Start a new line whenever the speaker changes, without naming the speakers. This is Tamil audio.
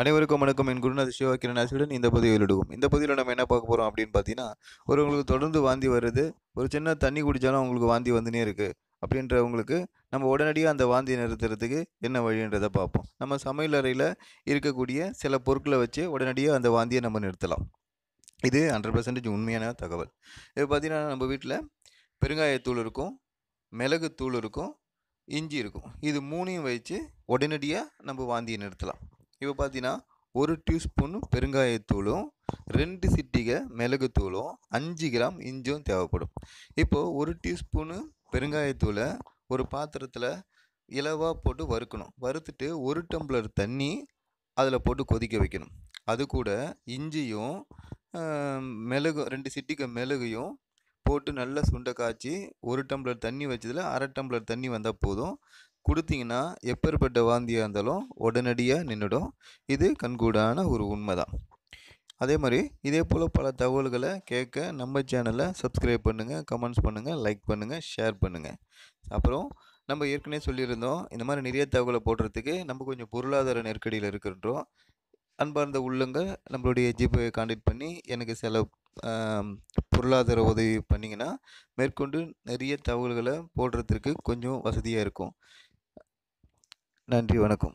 அனைவருக்கும் வணக்கம். என் குருநாத சிவகிரண் ஆசியுடன் இந்த பதிவில் இடுவோம் இந்த பதிவில் நம்ம என்ன பார்க்க போகிறோம் அப்படின்னு பார்த்தீங்கன்னா ஒருவங்களுக்கு தொடர்ந்து வாந்தி வருது ஒரு சின்ன தண்ணி குடித்தாலும் அவங்களுக்கு வாந்தி வந்துனே இருக்குது அப்படின்றவங்களுக்கு நம்ம உடனடியாக அந்த வாந்தியை நிறுத்துறதுக்கு என்ன வழின்றதை பார்ப்போம். நம்ம சமையல் அறையில் இருக்கக்கூடிய சில பொருட்களை வச்சு உடனடியாக அந்த வாந்தியை நம்ம நிறுத்தலாம். இது ஹண்ட்ரட் பர்சன்டேஜ் உண்மையான தகவல். இது பார்த்தீங்கன்னா நம்ம வீட்டில் பெருங்காயத்தூள் இருக்கும் மிளகுத்தூள் இருக்கும் இஞ்சி இருக்கும். இது மூணையும் வச்சு உடனடியாக நம்ம வாந்தியை நிறுத்தலாம். இப்போ பார்த்தீங்கன்னா ஒரு டியூஸ்பூன் பெருங்காயத்தூளும் ரெண்டு சிட்டிகை மிளகுத்தூளும் அஞ்சு கிராம் இஞ்சும் தேவைப்படும். இப்போது ஒரு டியூஸ்பூனு பெருங்காயத்தூளை ஒரு பாத்திரத்தில் இலவாக போட்டு வறுக்கணும். வறுத்துட்டு ஒரு டம்ளர் தண்ணி அதில் போட்டு கொதிக்க வைக்கணும். அது கூட இஞ்சியும் மிளகு ரெண்டு சிட்டிக்கு மிளகையும் போட்டு நல்லா சுண்டை காய்ச்சி ஒரு டம்ளர் தண்ணி வச்சதில் அரை டம்ளர் தண்ணி வந்தால் போதும். கொடுத்தீங்கன்னா எப்பேற்பட்ட வாந்தியாக இருந்தாலும் உடனடியாக நின்றுடும் இது கண்கூடான ஒரு உண்மை தான் அதே மாதிரி இதே போல் பல தகவல்களை கேட்க நம்ம சேனலை சப்ஸ்கிரைப் பண்ணுங்கள் கமெண்ட்ஸ் பண்ணுங்கள் லைக் பண்ணுங்கள் ஷேர் பண்ணுங்கள் அப்புறம் நம்ம ஏற்கனவே சொல்லியிருந்தோம் இந்த மாதிரி நிறைய தகவலை போடுறதுக்கு நம்ம கொஞ்சம் பொருளாதார நெருக்கடியில் இருக்கின்றோம் அன்பார்ந்த உள்ளங்க நம்மளுடைய ஜிபே காண்டாக்ட் பண்ணி எனக்கு சில பொருளாதார உதவி பண்ணிங்கன்னா மேற்கொண்டு நிறைய தகவல்களை போடுறதுக்கு கொஞ்சம் வசதியாக இருக்கும். நன்றி வணக்கம்.